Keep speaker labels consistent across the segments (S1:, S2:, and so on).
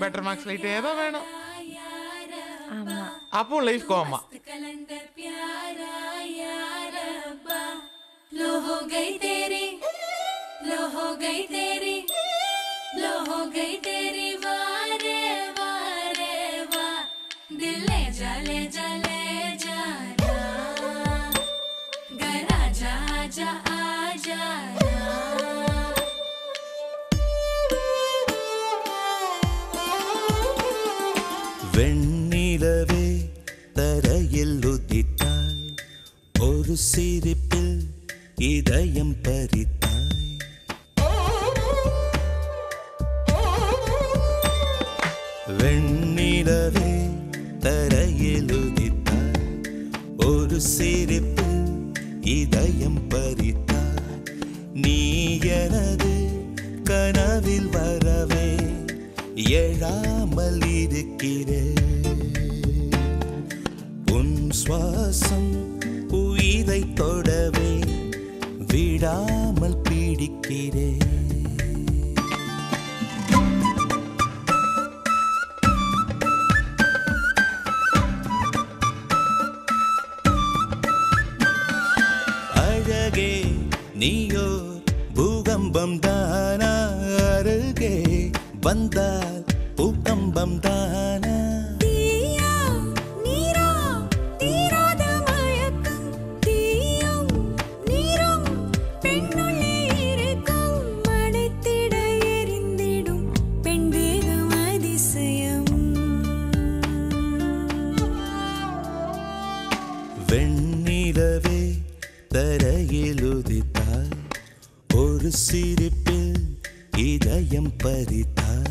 S1: Better marks லைட்டே தான் வேணும்
S2: ஆமா
S1: அப்போ லைஃப் கோமா
S3: कलंदर प्यारा यार अब्बा लो हो गई तेरी लो हो गई तेरी लो हो गई तेरी
S4: வெண்ணிலவே தரையில் உதித்தாய். ஒரு சிரிப்பில் இதயம் பறித்தாய். வெண்ணிலவே தரையில் உதித்தாய். ஒரு சிரிப்பில் இதயம் பறித்தாய். நீ எழாமல் இருக்கிறேன் உன் சுவாசம் உயிரை தொடவே விடாமல் பிடிக்கிறேன். அழகே நீயோ பூகம்பம் தானா அருகே வந்தால் பூகம்பம் தானா வெண்ணிலவே தரையில் உதித்தாய் ஒரு சிரிப்பில் இதயம் பறித்தாய்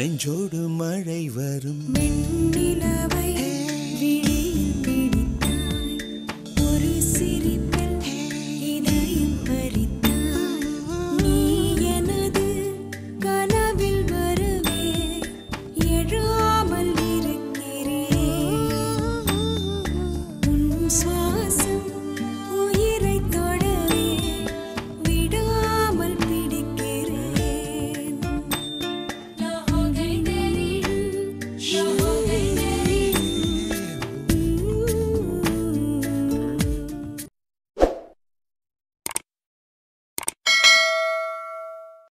S4: நெஞ்சோடு மழை வரும்.
S3: நிலவை